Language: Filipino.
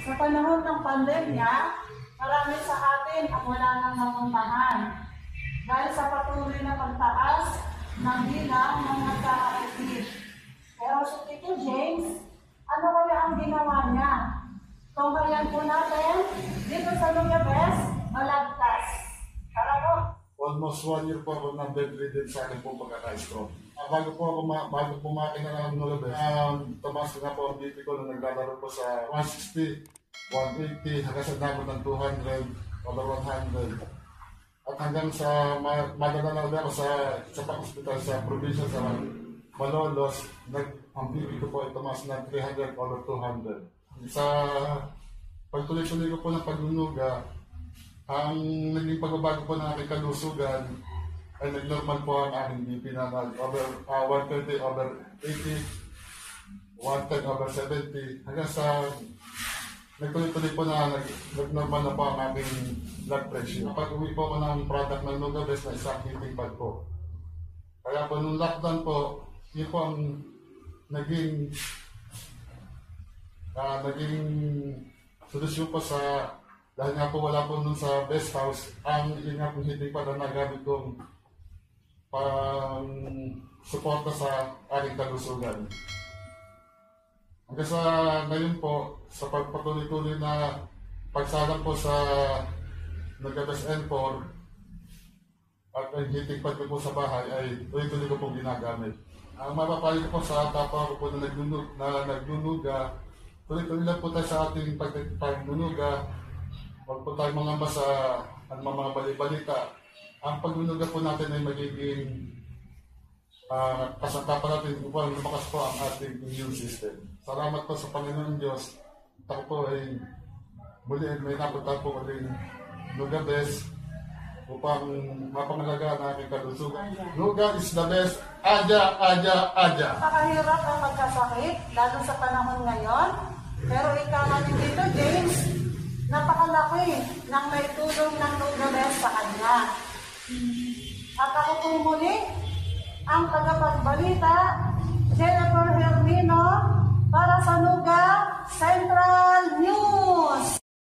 Sa panahon ng pandemya, marami sa atin ang wala nang mapuntahan dahil sa patuloy na pagtaas ng bilang ng nagka-active. Pero si Tito James, ano kaya ang ginawa niya? Tunghayan po natin dito sa po! Almost one year po ako ng bedridden sa akin po pagkaka-stroke. Ah, bago po ako ma- bago po makina ng Nulabes, um, tumaas na po ang BP ko na naglalaro po sa 160, 180, hanggang sa nabot ng 200, over 100. At hanggang sa ma- madala na ulit ako sa sa hospital sa probinsya sa Malolos, nag, ang BP ko po ay tumaas ng 300 over 200. Sa pagtuloy-tuloy ko po ng pagnunuga, ang naging pagbabago po ng aking kalusugan ay nag-normal po ang aking BP na nag over ah, 120 over 80, 110 over 70, hanggang sa nagtuloy-tuloy po na nag- nag-normal na po ang aking blood pressure. Kapag uwi po ako ng product ng Nugabes na isang heating pad po. Kaya po nung lockdown po, yun po ang naging ah, naging solusyon po sa dahil nga po wala po nun sa best house, ang yun nga po hindi pa na nagamit kong pang suporta sa aking kalusugan. Hanggang sa ngayon po, sa pagpatuloy-tuloy na pagsalang po sa nagkabes N4 at ang hitik pad ko po sa bahay ay tuloy-tuloy ko po ginagamit. Ang mapapayo ko po sa kapwa ko po na nagnunog, na nagnunuga, tuloy-tuloy lang po tayo sa ating pag- pagnunuga, Huwag po tayo mga sa ang mga bali-balita. Ang pagnunuga po natin ay magiging uh, kasangkapan natin upang lumakas po ang ating immune system. Salamat po sa Panginoon Diyos. Ako po ay muli may napunta po uling Luga Best upang mapangalagaan ang aking kalusugan. Luga is the best. Aja, aja, aja. Napakahirap ang magkasakit, lalo sa panahon ngayon. Pero ikaw natin dito, James, napakalaki ng may tulong ng Nugales sa kanya. At ako po muli, ang tagapagbalita, Jennifer Hermino,